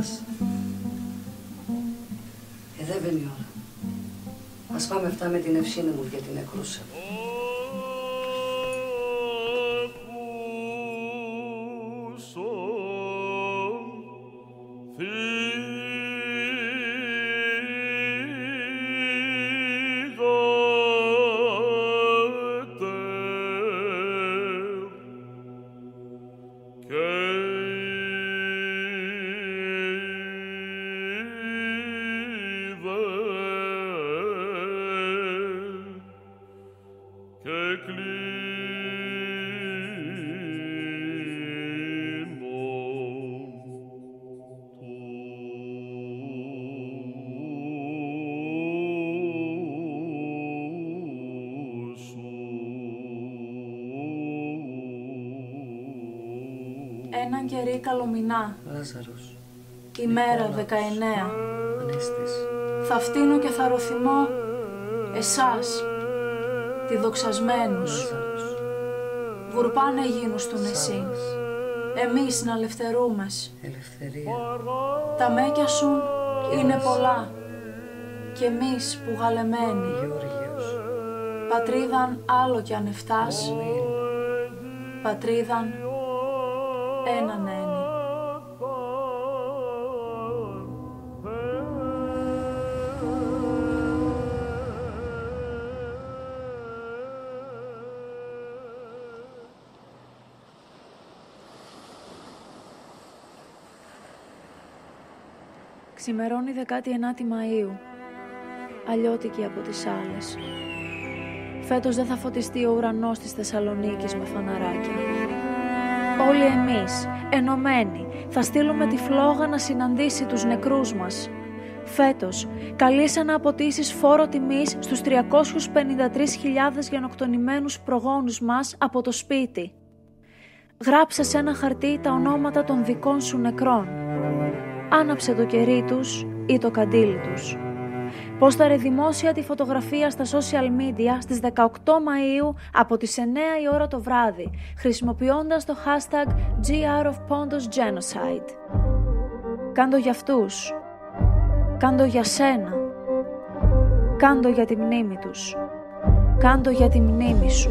Ξούμουσαν τα ημέρας. Ε, δεν βαίνει η ώρα. Ας πάμε αυτά με την ευσύνη μου για την εκρούσα. Έναν κερί καλομηνά. Λάζαρος. Ημέρα 19. Ανέστης. Θα φτύνω και θα ρωθυμώ εσάς, τη δοξασμένους. Λάζαρος. Γουρπάνε γίνους του νεσί. Εμείς να ελευθερούμες. Ελευθερία. Τα μέκια σου είναι πολλά. Και εμείς που γαλεμένοι. Γεώργιος. Πατρίδαν άλλο κι αν εφτάς. Πατρίδαν έναν ένι. Ξημερώνει 19η Μαΐου, αλλιώτικη από τις άλλες. Φέτος δεν θα φωτιστεί ο ουρανός της Θεσσαλονίκης με φαναράκια. Όλοι εμείς, ενωμένοι, θα στείλουμε τη φλόγα να συναντήσει τους νεκρούς μας. Φέτος, καλείσαι να αποτίσεις φόρο τιμής στους 353.000 γενοκτονημένους προγόνους μας από το σπίτι. Γράψε σε ένα χαρτί τα ονόματα των δικών σου νεκρών. Άναψε το κερί τους ή το καντήλι τους. Πόσταρε δημόσια τη φωτογραφία στα social media στις 18 Μαΐου από τις 9 η ώρα το βράδυ, χρησιμοποιώντας το hashtag GR of Pontos Genocide. Κάντο για αυτούς. Κάντο για σένα. Κάντο για τη μνήμη τους. Κάντο για τη μνήμη σου.